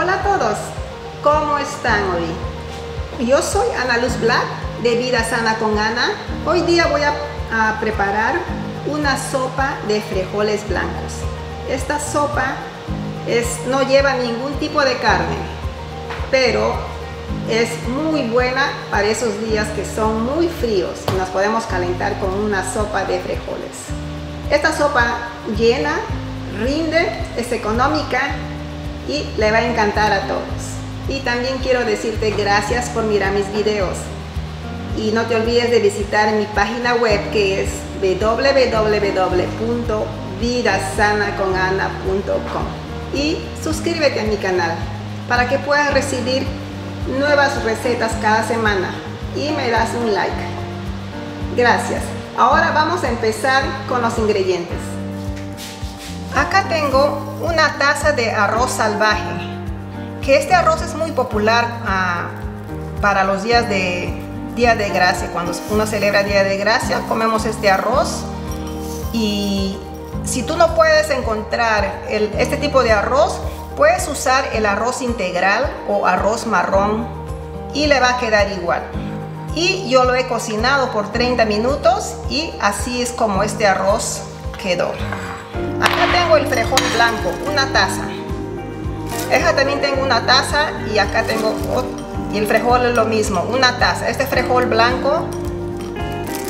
Hola a todos, ¿cómo están hoy? Yo soy Ana Luz Black de Vida Sana con Ana. Hoy día voy a, a preparar una sopa de frijoles blancos. Esta sopa es, no lleva ningún tipo de carne, pero es muy buena para esos días que son muy fríos y nos podemos calentar con una sopa de frijoles. Esta sopa llena, rinde, es económica y le va a encantar a todos. Y también quiero decirte gracias por mirar mis videos. Y no te olvides de visitar mi página web que es www.vidasanaconana.com y suscríbete a mi canal para que puedas recibir nuevas recetas cada semana y me das un like. Gracias. Ahora vamos a empezar con los ingredientes. Acá tengo una taza de arroz salvaje, que este arroz es muy popular ah, para los días de Día de Gracia. Cuando uno celebra Día de Gracia, comemos este arroz y si tú no puedes encontrar este tipo de arroz, puedes usar el arroz integral o arroz marrón y le va a quedar igual. Y yo lo he cocinado por 30 minutos y así es como este arroz quedó. Acá tengo el frijol blanco, una taza. Esta también tengo una taza y acá tengo y el frijol es lo mismo, una taza. Este frijol blanco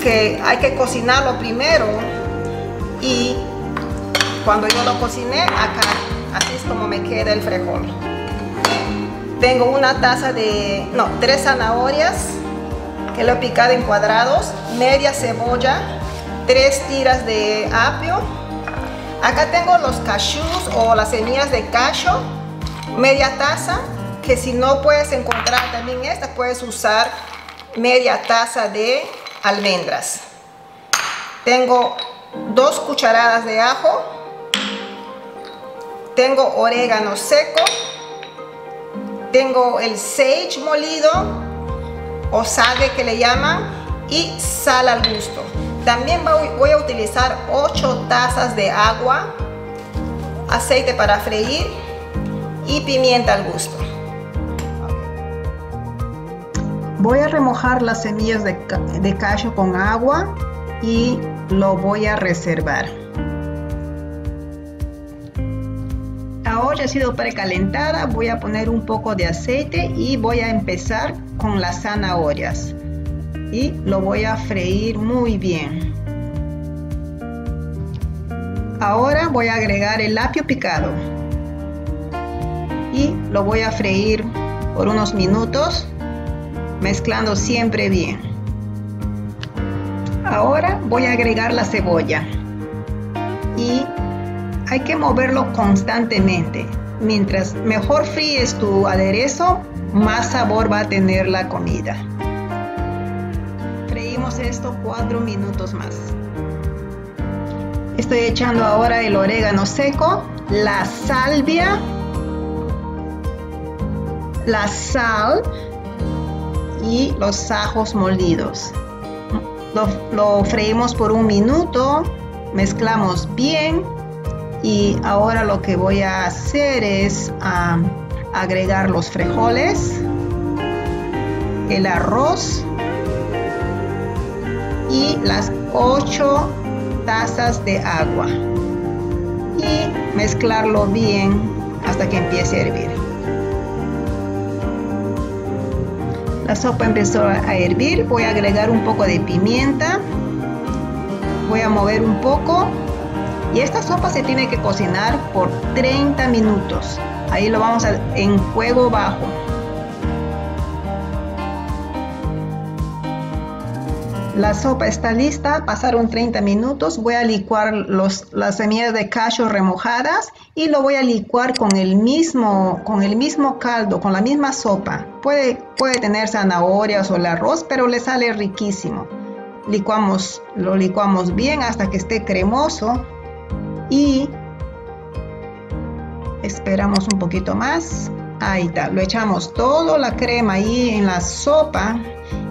que hay que cocinarlo primero y cuando yo lo cociné acá, así es como me queda el frijol. Tengo una taza de, no, tres zanahorias que lo he picado en cuadrados, media cebolla, tres tiras de apio. Acá tengo los cashews o las semillas de cashew, media taza, que si no puedes encontrar también esta, puedes usar media taza de almendras. Tengo dos cucharadas de ajo, tengo orégano seco, tengo el sage molido o sage que le llaman y sal al gusto. También voy a utilizar 8 tazas de agua, aceite para freír y pimienta al gusto. Voy a remojar las semillas de, de cashew con agua y lo voy a reservar. La olla ha sido precalentada, voy a poner un poco de aceite y voy a empezar con las zanahorias y lo voy a freír muy bien. Ahora voy a agregar el apio picado y lo voy a freír por unos minutos mezclando siempre bien. Ahora voy a agregar la cebolla y hay que moverlo constantemente. Mientras mejor fríes tu aderezo, más sabor va a tener la comida. Esto cuatro minutos más. Estoy echando ahora el orégano seco, la salvia, la sal y los ajos molidos. Lo, freímos por un minuto, mezclamos bien y ahora lo que voy a hacer es agregar los frijoles, el arroz y las 8 tazas de agua y mezclarlo bien hasta que empiece a hervir. La sopa empezó a hervir, voy a agregar un poco de pimienta, voy a mover un poco y esta sopa se tiene que cocinar por 30 minutos. Ahí lo vamos a en fuego bajo. La sopa está lista, pasaron 30 minutos, voy a licuar las semillas de cashew remojadas y lo voy a licuar con el mismo, caldo, con la misma sopa. Puede, puede tener zanahorias o el arroz, pero le sale riquísimo. Licuamos, lo licuamos bien hasta que esté cremoso y esperamos un poquito más. Ahí está, lo echamos todo la crema ahí en la sopa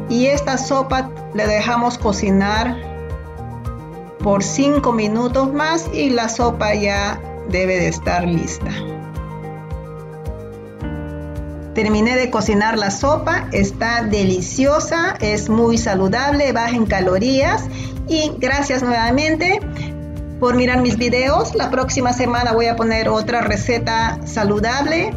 y esta sopa le dejamos cocinar por 5 minutos más y la sopa ya debe de estar lista. terminé de cocinar la sopa, está deliciosa, es muy saludable, baja en calorías y gracias nuevamente por mirar mis videos. La próxima semana voy a poner otra receta saludable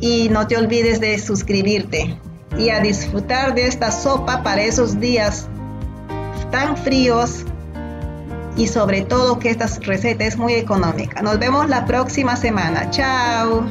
y no te olvides de suscribirte y a disfrutar de esta sopa para esos días tan fríos y sobre todo que esta receta es muy económica. Nos vemos la próxima semana. Chao.